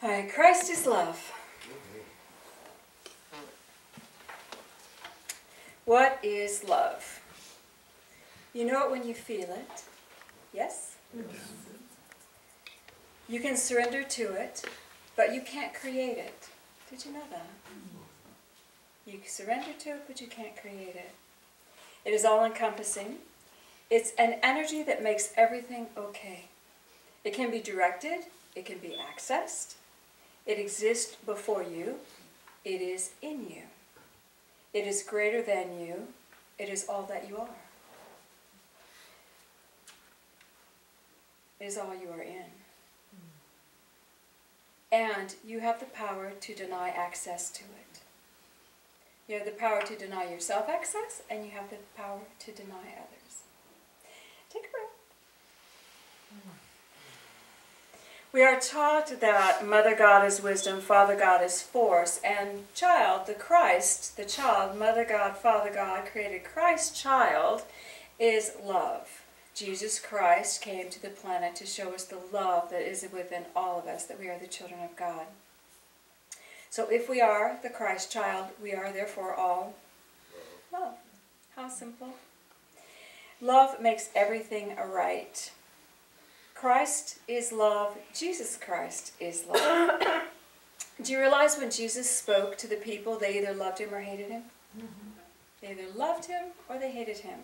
All right, Christ is love. What is love? You know it when you feel it. Yes? You can surrender to it, but you can't create it. Did you know that? You can surrender to it, but you can't create it. It is all encompassing. It's an energy that makes everything okay. It can be directed, it can be accessed, it exists before you, it is in you. It is greater than you, it is all that you are. It is all you are in. And you have the power to deny access to it. You have the power to deny yourself access, and you have the power to deny others. Take a breath. We are taught that Mother God is wisdom, Father God is force, and child, the Christ, the child, Mother God, Father God, created Christ child, is love. Jesus Christ came to the planet to show us the love that is within all of us, that we are the children of God. So if we are the Christ child, we are therefore all love. How simple. Love makes everything right. Christ is love. Jesus Christ is love. Do you realize when Jesus spoke to the people, they either loved him or hated him? Mm-hmm. They either loved him or they hated him.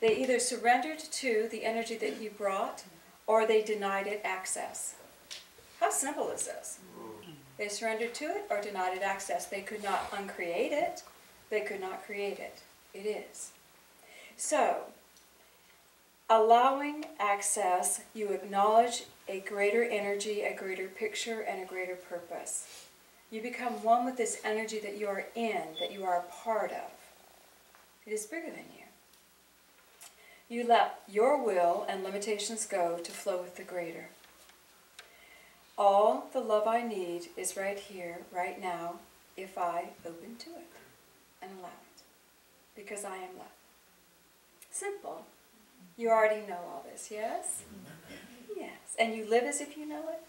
They either surrendered to the energy that he brought or they denied it access. How simple is this? Mm. They surrendered to it or denied it access. They could not uncreate it. They could not create it. It is. So, allowing access, you acknowledge a greater energy, a greater picture, and a greater purpose. You become one with this energy that you are in, that you are a part of. It is bigger than you. You let your will and limitations go to flow with the greater. All the love I need is right here, right now, if I open to it and allow it. Because I am love. Simple. You already know all this, yes? Yes. And you live as if you know it?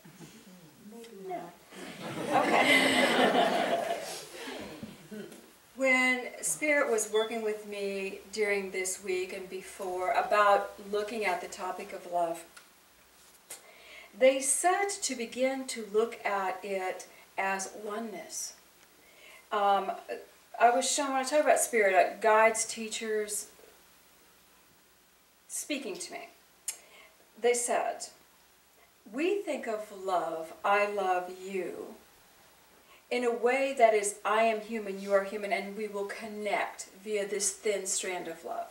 Maybe no. Okay. when Spirit was working with me during this week and before about looking at the topic of love, they said to begin to look at it as oneness. Um, I was shown, when I talk about spirit, uh, guides, teachers, speaking to me, they said, we think of love, I love you, in a way that is, I am human, you are human, and we will connect via this thin strand of love.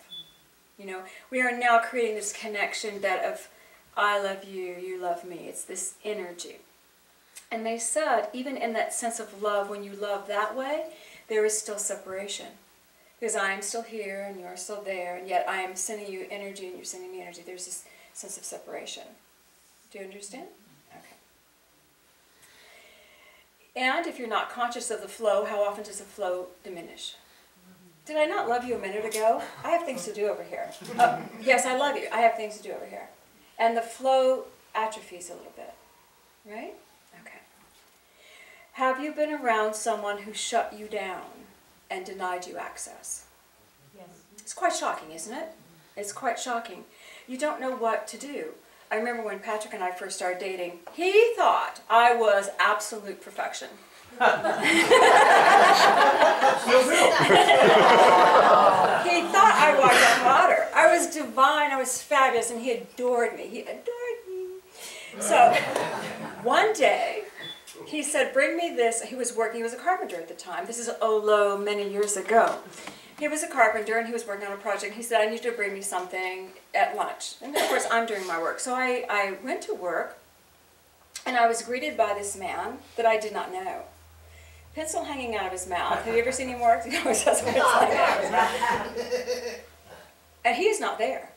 You know, we are now creating this connection that of I love you, you love me. It's this energy. And they said, even in that sense of love, when you love that way, there is still separation. Because I am still here and you're still there, and yet I am sending you energy and you're sending me energy. There's this sense of separation. Do you understand? Okay. And if you're not conscious of the flow, how often does the flow diminish? Did I not love you a minute ago? I have things to do over here. Oh, yes, I love you. I have things to do over here and the flow atrophies a little bit, right? Okay. Have you been around someone who shut you down and denied you access? Yes. It's quite shocking, isn't it? It's quite shocking. You don't know what to do. I remember when Patrick and I first started dating, he thought I was absolute perfection. he thought I was a daughter. I was divine, I was fabulous, and he adored me. He adored me. So one day, he said, bring me this. He was working, he was a carpenter at the time. This is Olo many years ago. He was a carpenter and he was working on a project. He said, I need you to bring me something at lunch. And of course, I'm doing my work. So I, I went to work and I was greeted by this man that I did not know pencil hanging out of his mouth. Have you ever seen him work? He always has pencil hanging out of his mouth. And he is not there.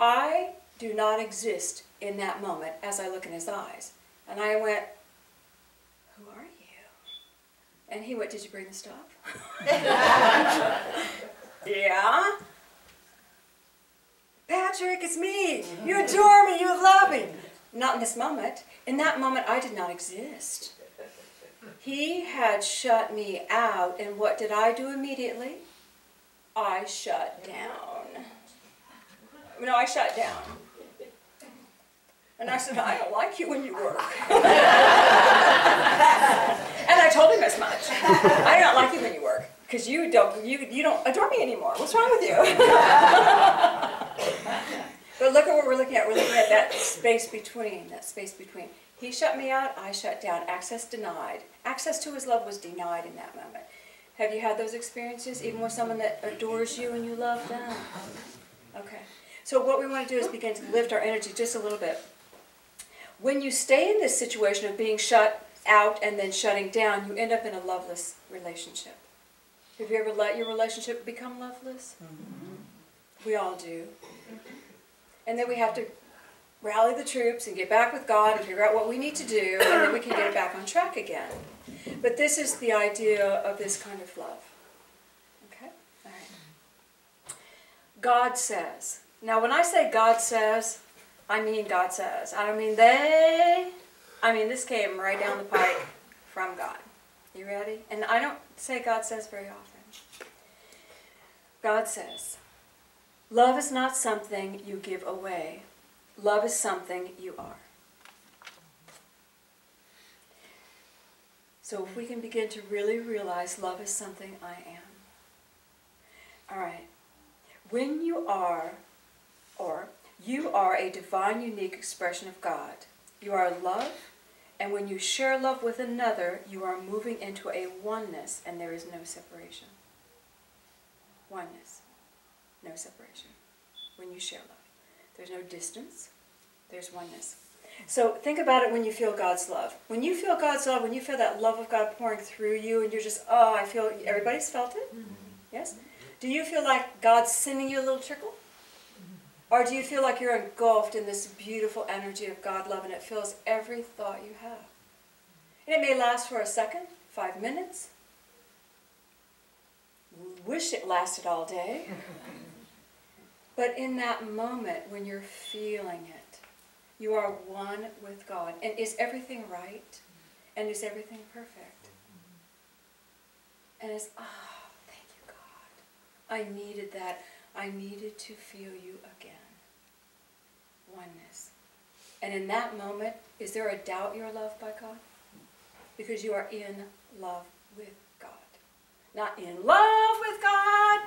I do not exist in that moment as I look in his eyes. And I went? And he went, did you bring the stuff? yeah. Patrick, it's me. You adore me. You love me. not in this moment. In that moment, I did not exist. He had shut me out, and what did I do immediately? I shut down. No, I shut down. And I said, I don't like you when you work. and I told him as much. I don't like you when you work because you don't you you don't adore me anymore. What's wrong with you? but look at what we're looking at. We're looking at that space between. That space between. He shut me out. I shut down. Access denied. Access to his love was denied in that moment. Have you had those experiences, even with someone that adores you and you love them? Okay. So what we want to do is begin to lift our energy just a little bit. When you stay in this situation of being shut out and then shutting down, you end up in a loveless relationship. Have you ever let your relationship become loveless? Mm-hmm. We all do. And then we have to rally the troops and get back with God and figure out what we need to do, and then we can get it back on track again. But this is the idea of this kind of love. Okay? All right. God says. Now, when I say God says, I mean God says. I don't mean they. I mean this came right down the pike from God. You ready? And I don't say God says very often. God says, Love is not something you give away. Love is something you are. So if we can begin to really realize love is something I am. All right. When you are, or you are a divine, unique expression of God. You are love, and when you share love with another, you are moving into a oneness, and there is no separation. Oneness, no separation. When you share love, there's no distance, there's oneness. So think about it when you feel God's love. When you feel God's love, when you feel that love of God pouring through you, and you're just, oh, I feel, everybody's felt it? Mm-hmm. Yes? Do you feel like God's sending you a little trickle? Or do you feel like you're engulfed in this beautiful energy of God love and it fills every thought you have? And it may last for a second, five minutes. Wish it lasted all day. but in that moment when you're feeling it, you are one with God. And is everything right? And is everything perfect? And it's, ah, oh, thank you, God. I needed that. I needed to feel you again. Oneness. And in that moment, is there a doubt you're loved by God? Because you are in love with God. Not in love with God,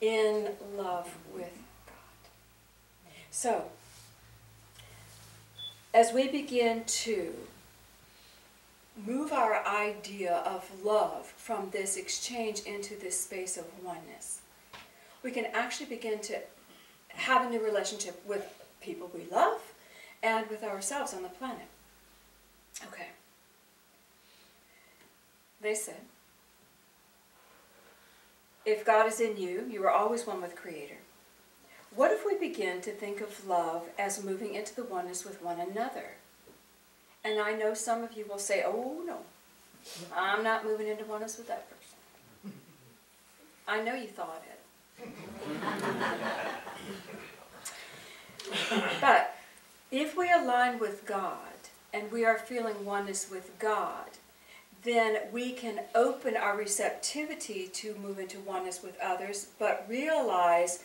in love with God. So, as we begin to move our idea of love from this exchange into this space of oneness, we can actually begin to have a new relationship with people we love and with ourselves on the planet. Okay. They said, if God is in you, you are always one with Creator. What if we begin to think of love as moving into the oneness with one another? And I know some of you will say, oh no, I'm not moving into oneness with that person. I know you thought it. but if we align with God and we are feeling oneness with God, then we can open our receptivity to move into oneness with others, but realize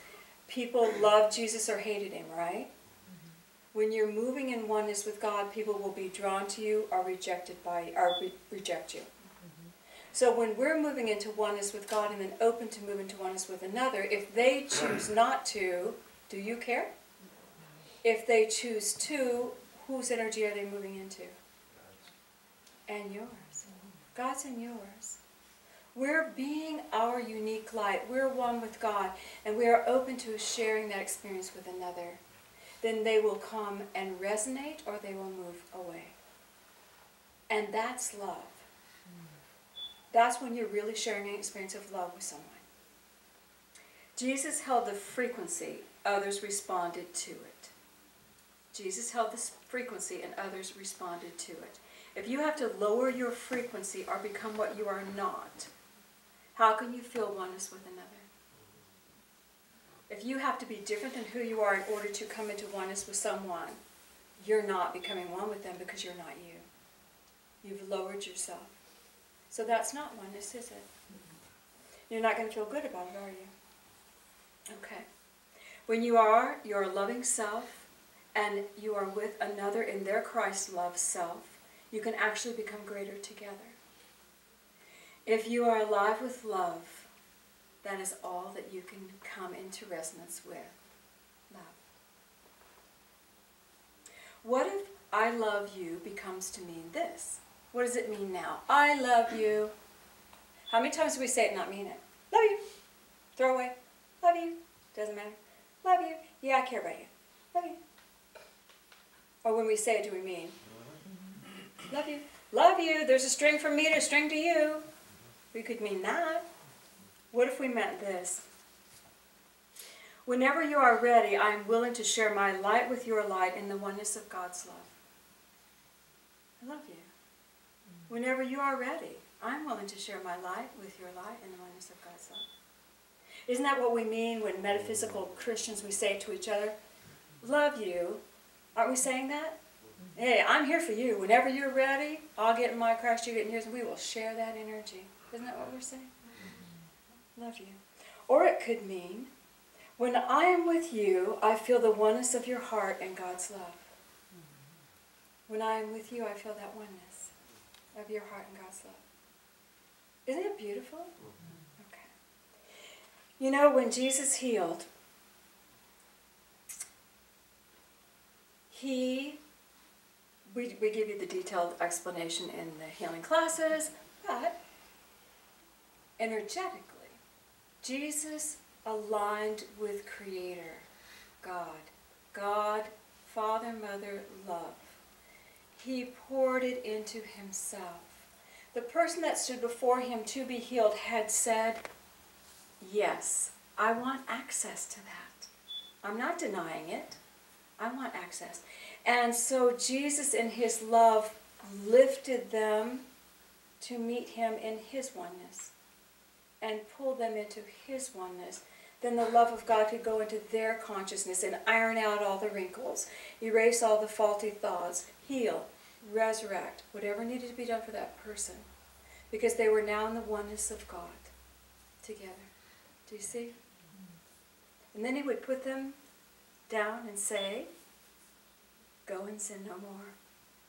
people love Jesus or hated him, right? Mm-hmm. When you're moving in oneness with God, people will be drawn to you or rejected by or re- reject you. Mm-hmm. So when we're moving into oneness with God and then open to move into oneness with another, if they choose not to, do you care? If they choose to, whose energy are they moving into? And yours. God's and yours. We're being our unique light. We're one with God, and we are open to sharing that experience with another. Then they will come and resonate or they will move away. And that's love. That's when you're really sharing an experience of love with someone. Jesus held the frequency, others responded to it. Jesus held this frequency and others responded to it. If you have to lower your frequency or become what you are not, how can you feel oneness with another? If you have to be different than who you are in order to come into oneness with someone, you're not becoming one with them because you're not you. You've lowered yourself. So that's not oneness, is it? You're not going to feel good about it, are you? Okay. When you are your loving self and you are with another in their Christ love self, you can actually become greater together. If you are alive with love, that is all that you can come into resonance with. Love. What if I love you becomes to mean this? What does it mean now? I love you. How many times do we say it and not mean it? Love you. Throw away. Love you. Doesn't matter. Love you. Yeah, I care about you. Love you. Or when we say it, do we mean? Love you. Love you. There's a string from me to a string to you. We could mean that. What if we meant this? Whenever you are ready, I am willing to share my light with your light in the oneness of God's love. I love you. Whenever you are ready, I'm willing to share my light with your light in the oneness of God's love. Isn't that what we mean when metaphysical Christians we say to each other, love you? Aren't we saying that? Hey, I'm here for you. Whenever you're ready, I'll get in my Christ, you get in yours, and we will share that energy. Isn't that what we're saying? Love you. Or it could mean, when I am with you, I feel the oneness of your heart and God's love. When I am with you, I feel that oneness of your heart and God's love. Isn't it beautiful? Mm-hmm. Okay. You know, when Jesus healed, he, we, we give you the detailed explanation in the healing classes, but energetically, Jesus aligned with Creator, God. God, Father, Mother, love. He poured it into himself. The person that stood before him to be healed had said, Yes, I want access to that. I'm not denying it. I want access. And so Jesus, in his love, lifted them to meet him in his oneness and pulled them into his oneness. Then the love of God could go into their consciousness and iron out all the wrinkles, erase all the faulty thoughts, heal, resurrect, whatever needed to be done for that person. Because they were now in the oneness of God together. Do you see? And then he would put them down and say, Go and sin no more.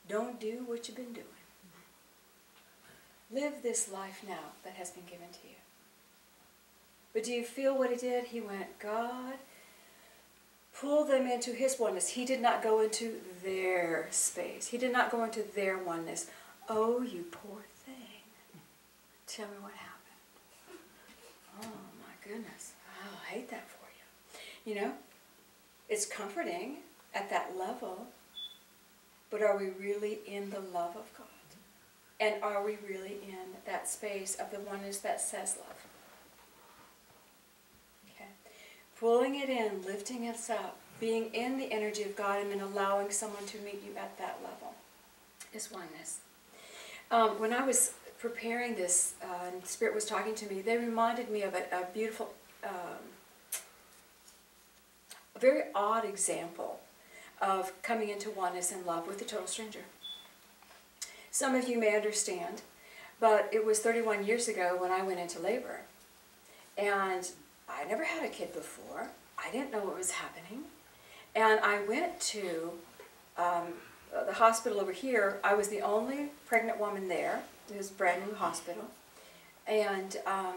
Don't do what you've been doing. Live this life now that has been given to you. But do you feel what he did? He went, God, pull them into his oneness. He did not go into their space. He did not go into their oneness. Oh, you poor thing. Tell me what happened. Oh, my goodness. Oh, I hate that for you. You know, it's comforting at that level, but are we really in the love of God? And are we really in that space of the oneness that says love? Okay. Pulling it in, lifting us up, being in the energy of God, and then allowing someone to meet you at that level is oneness. Um, when I was preparing this, uh, Spirit was talking to me, they reminded me of a, a beautiful, um, a very odd example of coming into oneness and love with a total stranger. Some of you may understand, but it was 31 years ago when I went into labor. And I never had a kid before. I didn't know what was happening. And I went to um, the hospital over here. I was the only pregnant woman there. It was a brand new hospital. And um,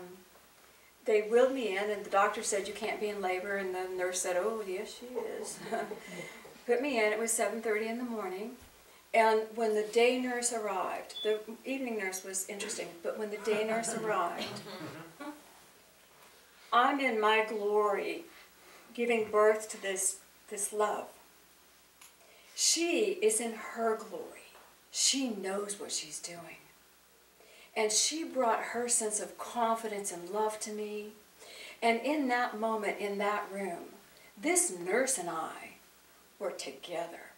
they wheeled me in, and the doctor said, you can't be in labor. And the nurse said, oh, yes, she is. Put me in. It was 7.30 in the morning. And when the day nurse arrived, the evening nurse was interesting, but when the day nurse arrived, I'm in my glory giving birth to this, this love. She is in her glory. She knows what she's doing. And she brought her sense of confidence and love to me. And in that moment, in that room, this nurse and I were together.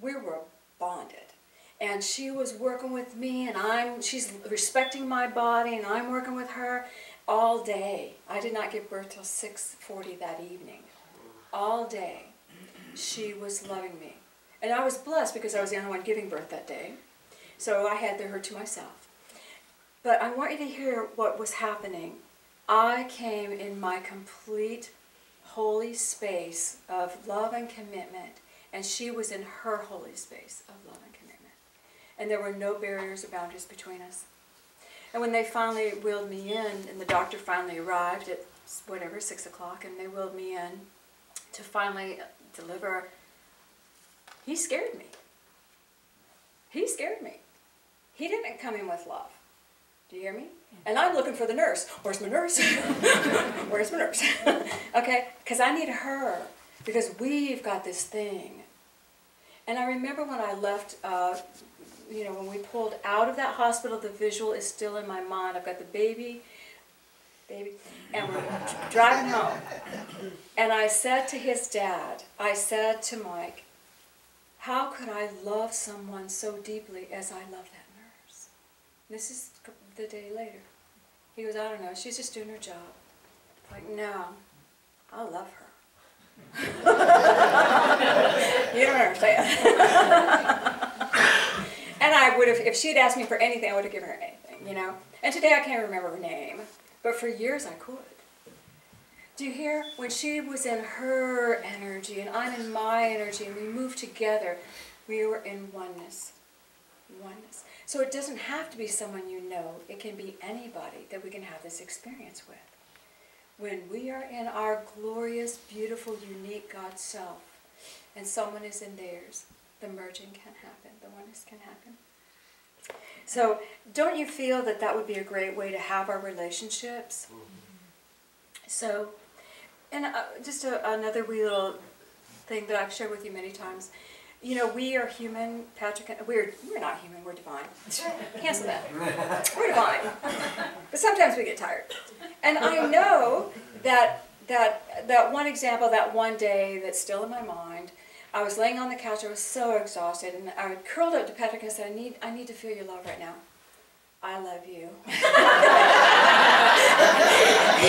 We were bonded. And she was working with me and I'm she's respecting my body and I'm working with her all day. I did not give birth till 6:40 that evening. All day she was loving me. And I was blessed because I was the only one giving birth that day. So I had her to myself. But I want you to hear what was happening. I came in my complete holy space of love and commitment, and she was in her holy space of love and commitment. And there were no barriers or boundaries between us. And when they finally wheeled me in, and the doctor finally arrived at whatever, six o'clock, and they wheeled me in to finally deliver, he scared me. He scared me. He didn't come in with love. Do you hear me? And I'm looking for the nurse. Where's my nurse? Where's my nurse? okay? Because I need her. Because we've got this thing. And I remember when I left, uh, you know, when we pulled out of that hospital, the visual is still in my mind. I've got the baby, baby, and we're driving home. And I said to his dad, I said to Mike, how could I love someone so deeply as I love that nurse? This is the day later. He goes, I don't know, she's just doing her job. Like, no, I love her. you don't understand. and I would have, if she'd asked me for anything, I would have given her anything, you know? And today I can't remember her name, but for years I could. Do you hear? When she was in her energy and I'm in my energy and we moved together, we were in oneness. Oneness. So it doesn't have to be someone you know. It can be anybody that we can have this experience with. When we are in our glorious, beautiful, unique God self, and someone is in theirs, the merging can happen, the oneness can happen. So, don't you feel that that would be a great way to have our relationships? So, and uh, just a, another wee little thing that I've shared with you many times you know, we are human, Patrick, we're, we're not human, we're divine. Cancel that. We're divine. But sometimes we get tired. And I know that, that, that one example, that one day that's still in my mind, I was laying on the couch, I was so exhausted, and I curled up to Patrick and said, I need, I need to feel your love right now. I love you. he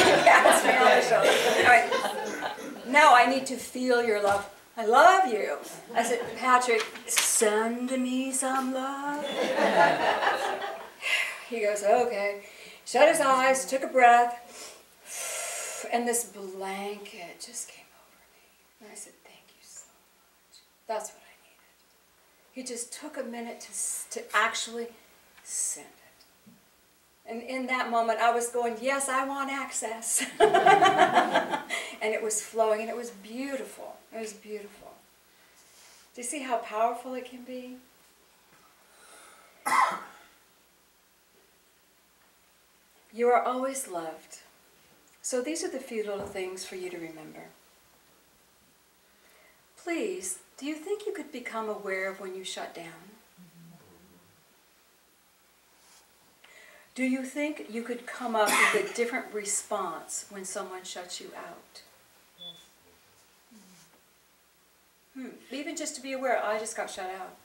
me on the shoulder. All right. Now I need to feel your love. I love you. I said, Patrick, send me some love. he goes, okay. Shut his eyes, took a breath, and this blanket just came over me. And I said, thank you so much. That's what I needed. He just took a minute to, to actually send it. And in that moment, I was going, yes, I want access. and it was flowing, and it was beautiful. It was beautiful. Do you see how powerful it can be? You are always loved. So these are the few little things for you to remember. Please, do you think you could become aware of when you shut down? Do you think you could come up with a different response when someone shuts you out? Hmm. Even just to be aware, I just got shut out.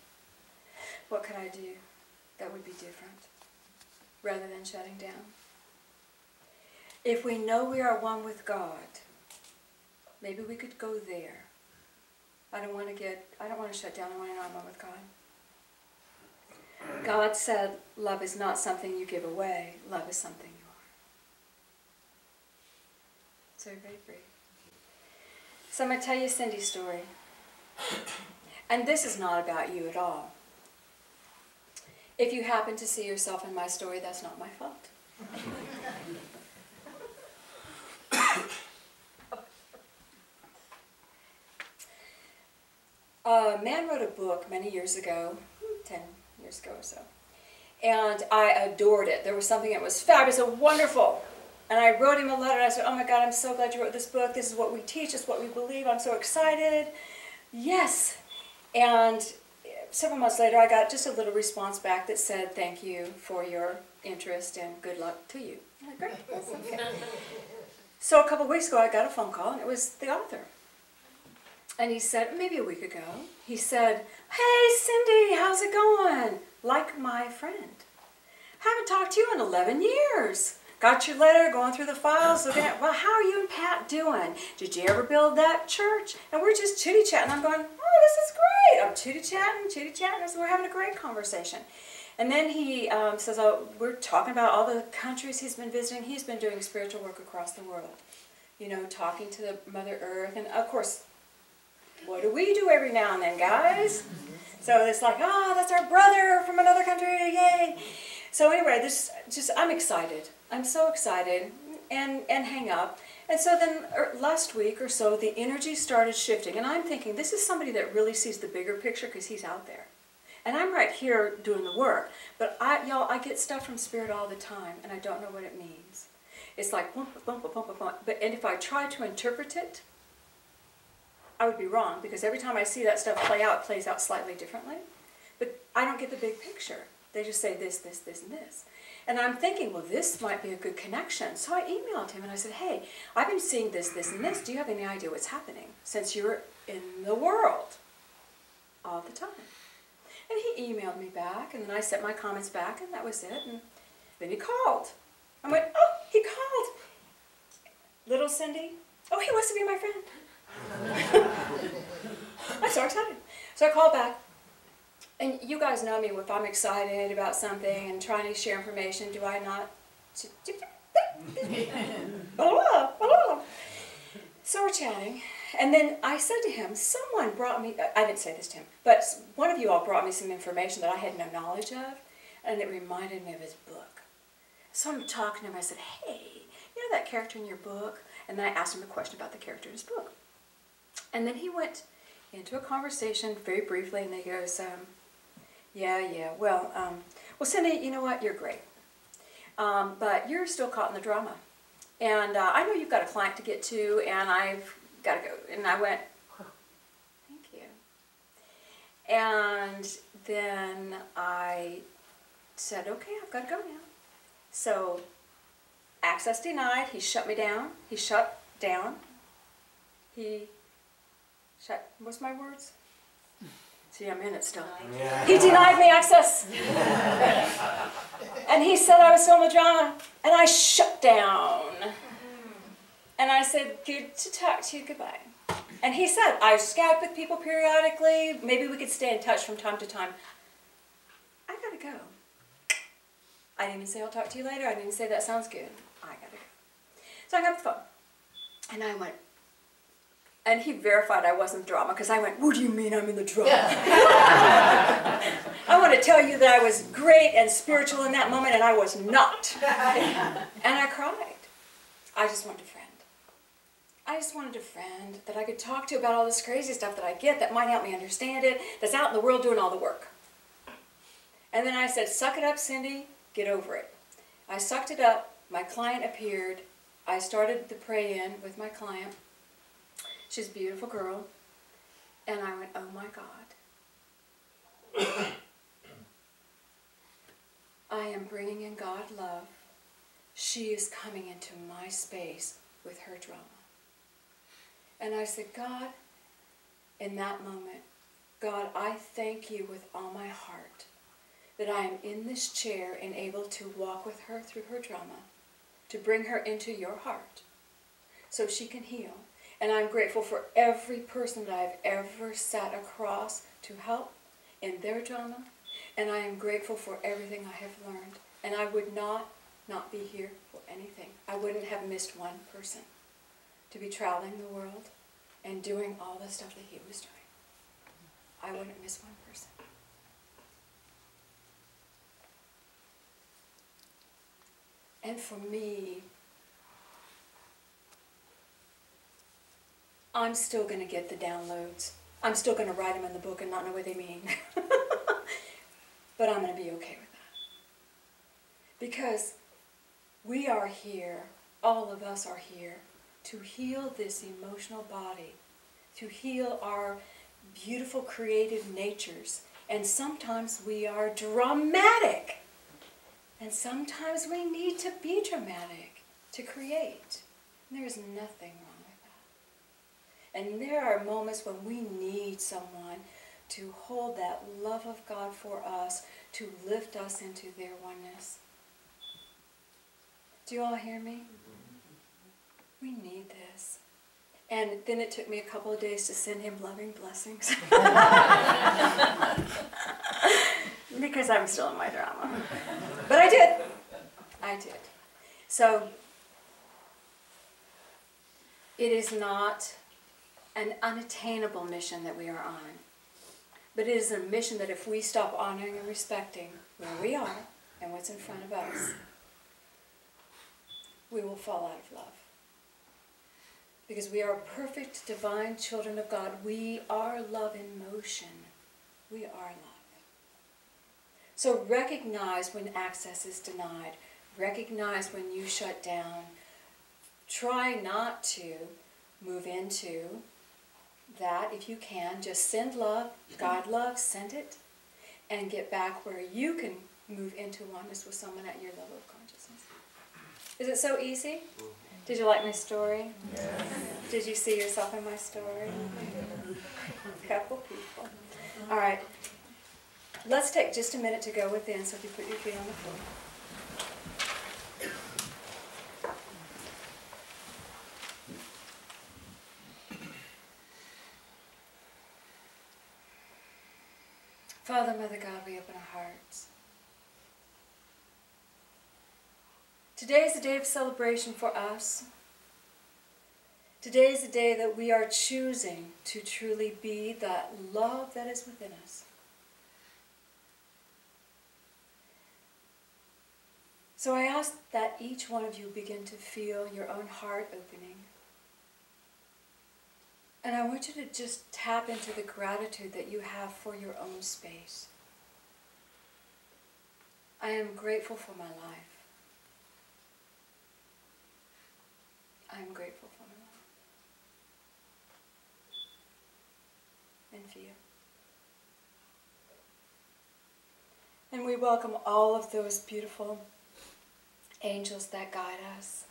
What could I do that would be different rather than shutting down? If we know we are one with God, maybe we could go there. I don't want to get, I don't want to shut down. I want to know I'm one with God. God said love is not something you give away. Love is something you are. So very brief. So I'm going to tell you Cindy's story. And this is not about you at all. If you happen to see yourself in my story, that's not my fault. a man wrote a book many years ago, 10 years ago or so, and I adored it. There was something that was fabulous and wonderful. And I wrote him a letter and I said, oh my God, I'm so glad you wrote this book. This is what we teach, this is what we believe. I'm so excited. Yes. And several months later, I got just a little response back that said, thank you for your interest and good luck to you. Like, Great. Okay. So a couple weeks ago, I got a phone call, and it was the author. And he said, maybe a week ago, he said, hey, Cindy, how's it going? Like my friend. Haven't talked to you in 11 years. Got your letter, going through the files, looking at, well, how are you and Pat doing? Did you ever build that church? And we're just chitty chatting. I'm going, oh, this is great. I'm chitty chatting, chitty chatting. So we're having a great conversation. And then he um, says, oh, we're talking about all the countries he's been visiting. He's been doing spiritual work across the world. You know, talking to the Mother Earth. And of course, what do we do every now and then, guys? So it's like, oh, that's our brother from another country, yay! So anyway, this just I'm excited. I'm so excited, and and hang up. And so then er, last week or so, the energy started shifting, and I'm thinking this is somebody that really sees the bigger picture because he's out there, and I'm right here doing the work. But I, y'all, I get stuff from Spirit all the time, and I don't know what it means. It's like bump, bump, bump, bump. But and if I try to interpret it, I would be wrong because every time I see that stuff play out, it plays out slightly differently. But I don't get the big picture. They just say this, this, this, and this. And I'm thinking, well, this might be a good connection. So I emailed him and I said, hey, I've been seeing this, this, and this. Do you have any idea what's happening since you're in the world all the time? And he emailed me back, and then I sent my comments back, and that was it. And then he called. I went, oh, he called. Little Cindy, oh, he wants to be my friend. I'm so excited. So I called back. And you guys know me, if I'm excited about something and trying to share information, do I not? so we're chatting. And then I said to him, someone brought me, I didn't say this to him, but one of you all brought me some information that I had no knowledge of, and it reminded me of his book. So I'm talking to him, I said, hey, you know that character in your book? And then I asked him a question about the character in his book. And then he went into a conversation very briefly, and he goes, um, "Yeah, yeah. Well, um, well, Cindy, you know what? You're great, um, but you're still caught in the drama. And uh, I know you've got a client to get to, and I've got to go." And I went, "Thank you." And then I said, "Okay, I've got to go now." So, access denied. He shut me down. He shut down. He Shut, what's my words? See, I'm in it still. Yeah. He denied me access. and he said I was still in the drama. And I shut down. And I said, good to talk to you, goodbye. And he said, I Skype with people periodically. Maybe we could stay in touch from time to time. I gotta go. I didn't even say I'll talk to you later. I didn't even say that sounds good. I gotta go. So I got the phone. And I went, and he verified I wasn't drama because I went, What do you mean I'm in the drama? I want to tell you that I was great and spiritual in that moment, and I was not. and I cried. I just wanted a friend. I just wanted a friend that I could talk to about all this crazy stuff that I get that might help me understand it, that's out in the world doing all the work. And then I said, Suck it up, Cindy, get over it. I sucked it up. My client appeared. I started the pray in with my client. She's a beautiful girl. And I went, oh my God. I am bringing in God love. She is coming into my space with her drama. And I said, God, in that moment, God, I thank you with all my heart that I am in this chair and able to walk with her through her drama, to bring her into your heart so she can heal and I'm grateful for every person that I've ever sat across to help in their drama. And I am grateful for everything I have learned. And I would not not be here for anything. I wouldn't have missed one person to be traveling the world and doing all the stuff that he was doing. I wouldn't miss one person. And for me, I'm still going to get the downloads. I'm still going to write them in the book and not know what they mean. but I'm going to be okay with that. Because we are here, all of us are here, to heal this emotional body, to heal our beautiful creative natures. And sometimes we are dramatic. And sometimes we need to be dramatic to create. And there's nothing wrong. And there are moments when we need someone to hold that love of God for us, to lift us into their oneness. Do you all hear me? We need this. And then it took me a couple of days to send him loving blessings. because I'm still in my drama. But I did. I did. So, it is not an unattainable mission that we are on. But it is a mission that if we stop honoring and respecting where we are and what's in front of us, we will fall out of love. Because we are perfect, divine children of God. We are love in motion. We are love. So recognize when access is denied. Recognize when you shut down. Try not to move into that if you can. Just send love, God love, send it, and get back where you can move into oneness with someone at your level of consciousness. Is it so easy? Did you like my story? Yes. Did you see yourself in my story? A Couple people. All right. Let's take just a minute to go within. So if you put your feet on the floor. Father, Mother God, we open our hearts. Today is a day of celebration for us. Today is a day that we are choosing to truly be that love that is within us. So I ask that each one of you begin to feel your own heart opening. And I want you to just tap into the gratitude that you have for your own space. I am grateful for my life. I am grateful for my life. And for you. And we welcome all of those beautiful angels that guide us.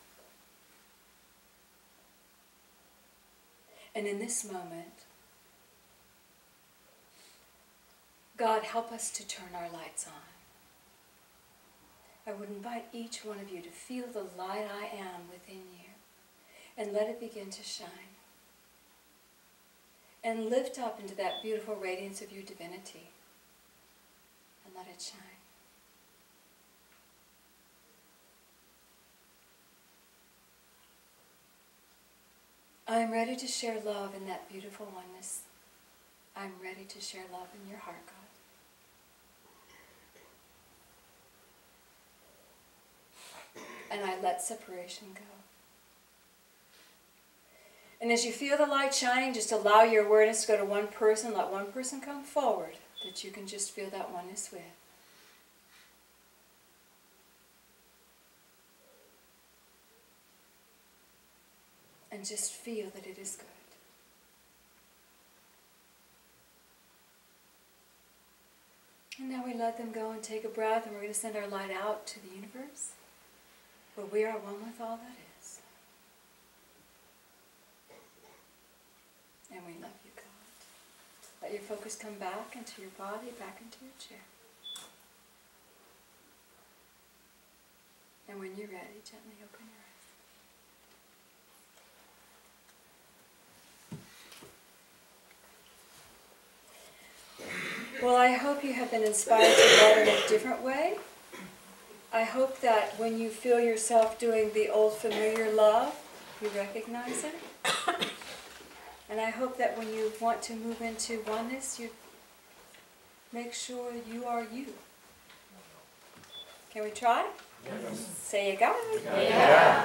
And in this moment, God, help us to turn our lights on. I would invite each one of you to feel the light I am within you and let it begin to shine. And lift up into that beautiful radiance of your divinity and let it shine. I am ready to share love in that beautiful oneness. I'm ready to share love in your heart, God. And I let separation go. And as you feel the light shining, just allow your awareness to go to one person. Let one person come forward that you can just feel that oneness with. And just feel that it is good. And now we let them go and take a breath, and we're going to send our light out to the universe, where we are one with all that is. And we love you, God. Let your focus come back into your body, back into your chair. And when you're ready, gently open your eyes. Well, I hope you have been inspired to love in a different way. I hope that when you feel yourself doing the old familiar love, you recognize it. And I hope that when you want to move into oneness, you make sure you are you. Can we try? Say you got it. Yeah.